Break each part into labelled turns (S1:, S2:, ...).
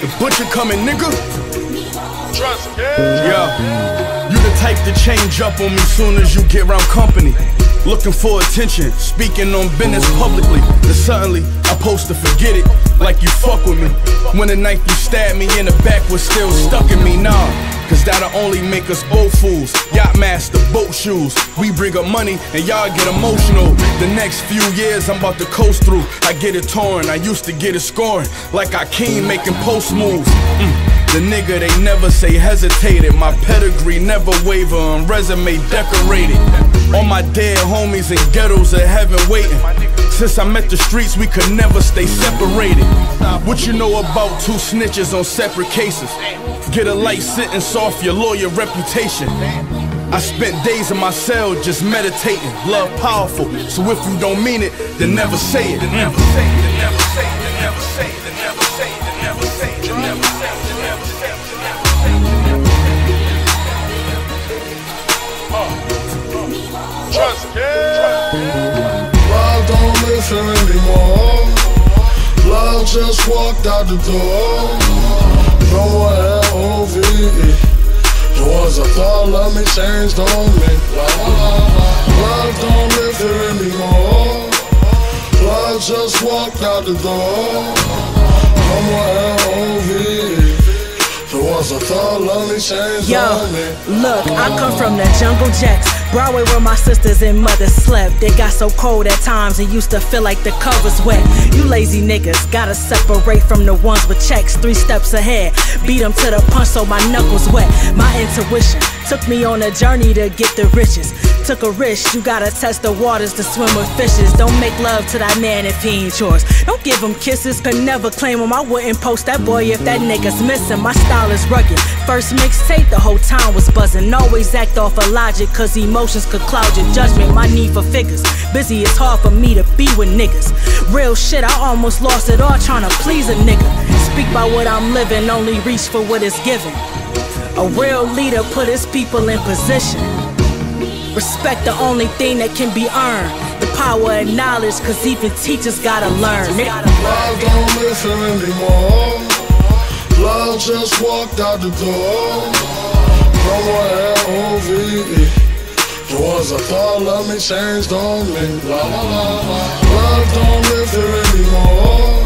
S1: The butcher coming, nigga.
S2: Trust, yeah.
S1: Yeah. You the type to change up on me soon as you get around company. Looking for attention, speaking on business publicly. Then suddenly, I post to forget it, like you fuck with me. When the knife you stabbed me in the back was still stuck in me, nah. Cause that'll only make us both fools. Yacht master, boat shoes. We bring up money and y'all get emotional. The next few years I'm about to coast through. I get it torn, I used to get it scoring. Like I came making post moves. Mm. The nigga they never say hesitated. My pedigree never waver resume decorated. All my dead homies in ghettos of heaven waiting. Since I met the streets, we could never stay separated. What you know about two snitches on separate cases? Get a light sentence off your lawyer reputation. I spent days in my cell just meditating. Love powerful, so if you don't mean it, then never say it. Never. Never say it. Never. Never say it. Never. Never say it.
S2: Trust, yeah.
S3: Here anymore. Love just walked out the door. No L-O-V-E. The ones I thought loved me changed on me. Love don't live here anymore. Love just walked out the door. No more L-O-V-E. The ones I thought loved me changed
S4: Yo, look, I come from the jungle jacks. Broadway where my sisters and mothers slept. They got so cold at times it used to feel like the covers wet. You lazy niggas gotta separate from the ones with checks three steps ahead. Beat them to the punch so my knuckles wet. My intuition took me on a journey to get the riches. Took a risk, you gotta test the waters to swim with fishes. Don't make love to that man if he ain't yours. Don't give him kisses, could never claim him. I wouldn't post that boy if that nigga's missing. My style is rugged. First mixtape, the whole town was buzzing. Always act off of logic, cause emotions could cloud your judgment. My need for figures. Busy, it's hard for me to be with niggas. Real shit, I almost lost it all trying to please a nigga. Speak by what I'm living, only reach for what is given. A real leader put his people in position. Respect the only thing that can be earned. The power and knowledge, cause even teachers gotta learn.
S3: Love don't here anymore. Love just walked out the door. No more L-O-V-E. The ones I thought loved me changed on me. La. Love don't here anymore.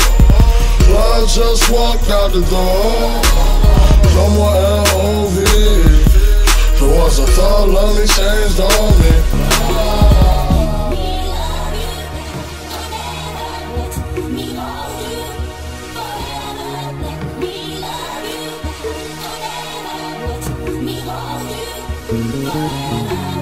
S3: Love just walked out the door. No more L-O-V-E.
S5: hold you.